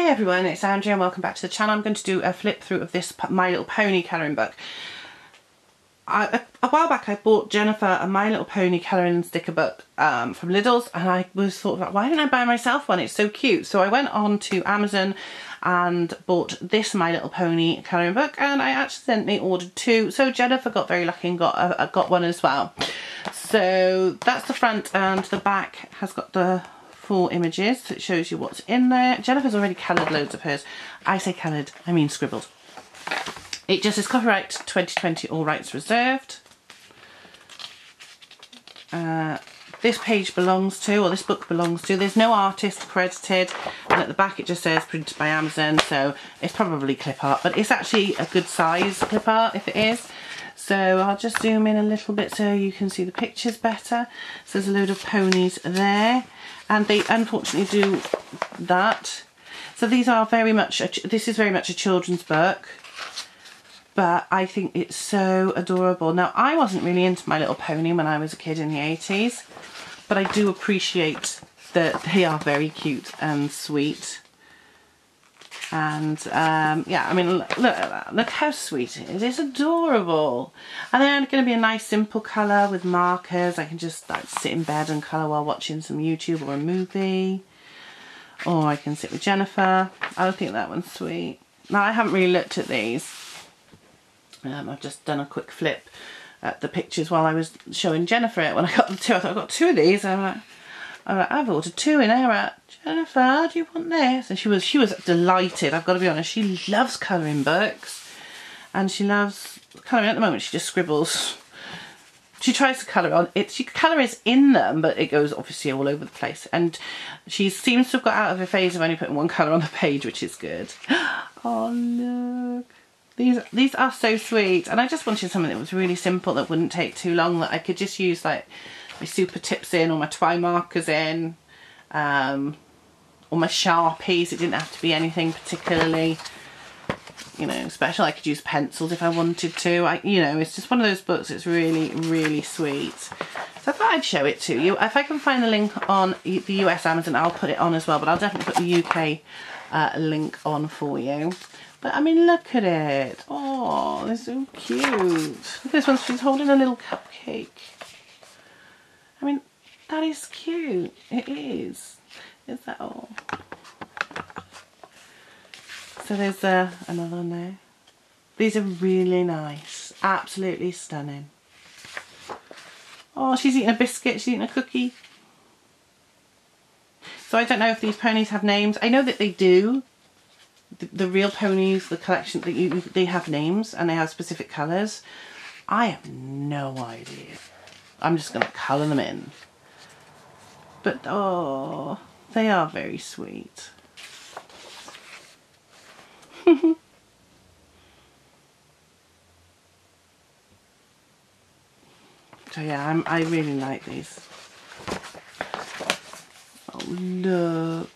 Hi everyone, it's Andrea and welcome back to the channel. I'm going to do a flip through of this My Little Pony colouring book. I, a, a, while back I bought Jennifer a My Little Pony colouring and sticker book um, from Lidl's and I was thought about why didn't I buy myself one, it's so cute. So I went on to Amazon and bought this My Little Pony colouring book and I accidentally ordered two. So Jennifer got very lucky and got, uh, got one as well. So that's the front and the back has got the full images. that shows you what's in there. Jennifer's already coloured loads of hers. I say coloured, I mean scribbled. It just says copyright 2020, all rights reserved. Uh, this page belongs to, or this book belongs to, there's no artist credited, and at the back it just says printed by Amazon, so it's probably clip art, but it's actually a good size clip art if it is. So I'll just zoom in a little bit so you can see the pictures better. So there's a load of ponies there and they unfortunately do that. So these are very much, a, this is very much a children's book, but I think it's so adorable. Now I wasn't really into My Little Pony when I was a kid in the 80s, but I do appreciate that they are very cute and sweet. And um, yeah, I mean, look, at that. Look how sweet it is. It's adorable. And then going to be a nice simple colour with markers. I can just like sit in bed and colour while watching some YouTube or a movie. Or I can sit with Jennifer. I think that one's sweet. Now, I haven't really looked at these. Um, I've just done a quick flip at the pictures while I was showing Jennifer it. When I got the two, I thought, I've got two of these. I'm like, Uh, I've ordered two in error. Jennifer, do you want this? And she was she was delighted. I've got to be honest. She loves colouring books, and she loves colouring. At the moment, she just scribbles. She tries to colour on it. She colour is in them, but it goes obviously all over the place. And she seems to have got out of her phase of only putting one colour on the page, which is good. Oh look. These these are so sweet, and I just wanted something that was really simple that wouldn't take too long. That I could just use like my super tips in or my twine markers in um, or my sharpies it didn't have to be anything particularly you know special. I could use pencils if I wanted to. I you know it's just one of those books it's really really sweet. So I thought I'd show it to you. If I can find the link on the US Amazon I'll put it on as well but I'll definitely put the UK uh, link on for you. But I mean look at it. Oh they're so cute. This one. She's holding a little cupcake I mean, that is cute. It is. Is that all? So there's uh, another one there. These are really nice. Absolutely stunning. Oh, she's eating a biscuit. She's eating a cookie. So I don't know if these ponies have names. I know that they do. The, the real ponies, the collection, that you, they have names and they have specific colours. I have no idea. I'm just going to colour them in. But, oh, they are very sweet. so yeah, I'm, I really like these. Oh, look.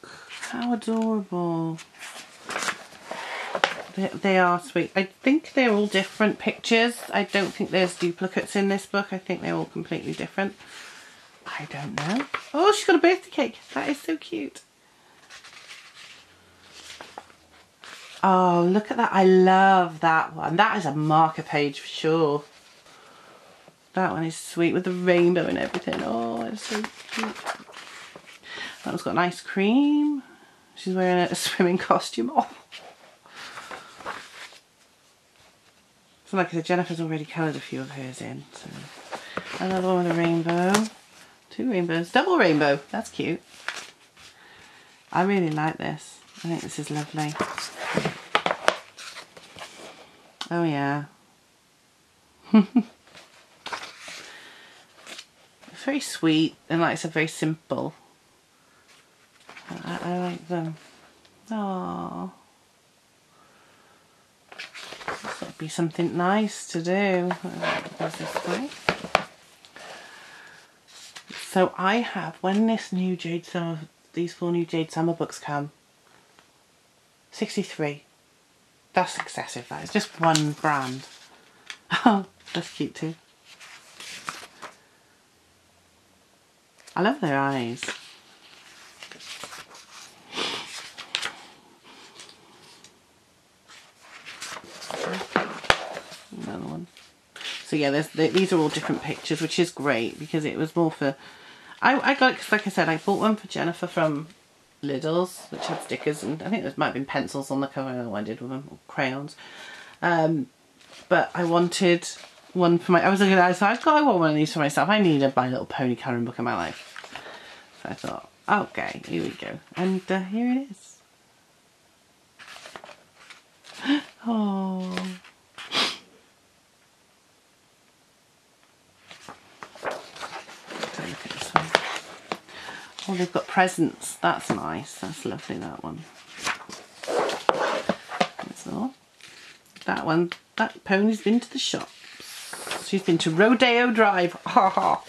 How adorable. They, are sweet. I think they're all different pictures. I don't think there's duplicates in this book. I think they're all completely different. I don't know. Oh, she's got a birthday cake. That is so cute. Oh, look at that. I love that one. That is a marker page for sure. That one is sweet with the rainbow and everything. Oh, it's so cute. That one's got ice cream. She's wearing a swimming costume. Oh. Like I said, Jennifer's already coloured a few of hers in. So another one with a rainbow. Two rainbows. Double rainbow. That's cute. I really like this. I think this is lovely. Oh yeah. it's very sweet and like I said, very simple. I, I like them. Aww be something nice to do. So I have, when this new Jade Summer, these four new Jade Summer books come, 63. That's excessive, that is just one brand. Oh, that's cute too. I love their eyes. So yeah, there's, these are all different pictures, which is great because it was more for... I, I got it because, like I said, I bought one for Jennifer from Lidl's, which had stickers, and I think there might have been pencils on the cover. I know I did with them, or crayons. Um, but I wanted one for my... I was looking at it, so I thought I want one of these for myself. I need a My Little Pony colouring book in my life. So I thought, okay, here we go. And uh, here it is. oh... Oh, they've got presents. That's nice. That's lovely, that one. So, that one, that pony's been to the shops. She's been to Rodeo Drive. Ha ha.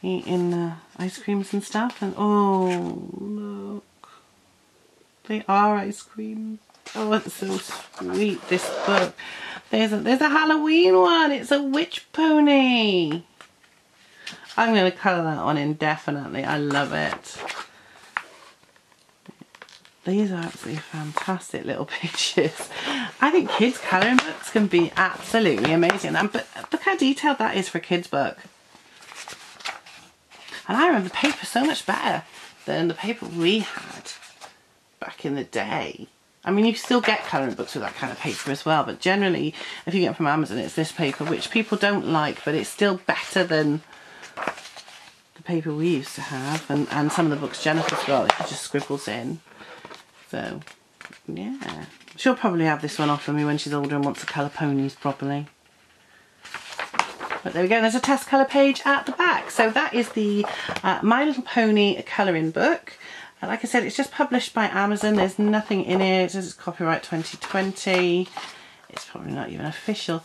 Eating uh, ice creams and stuff. And oh, look. They are ice creams. Oh, it's so sweet, this book. There's a, there's a Halloween one. It's a witch pony. I'm going to colour that one in definitely. I love it. These are absolutely fantastic little pictures. I think kids colouring books can be absolutely amazing. And but look how detailed that is for a kid's book. And I remember the paper so much better than the paper we had back in the day. I mean, you still get colouring books with that kind of paper as well, but generally, if you get from Amazon, it's this paper, which people don't like, but it's still better than paper we used to have and, and some of the books Jennifer's got that just scribbles in. So, yeah. She'll probably have this one off for me when she's older and wants to colour ponies properly. But there we go, there's a test colour page at the back. So that is the uh, My Little Pony colouring book. And like I said, it's just published by Amazon. There's nothing in it. It says it's copyright 2020. It's probably not even official,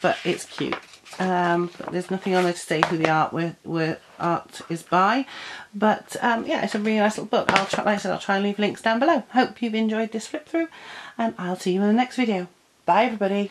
but it's cute. Um, but there's nothing on there to say who the art where art is by. But um, yeah, it's a really nice little book. I'll try, like I said, I'll try and leave links down below. Hope you've enjoyed this flip through, and I'll see you in the next video. Bye, everybody.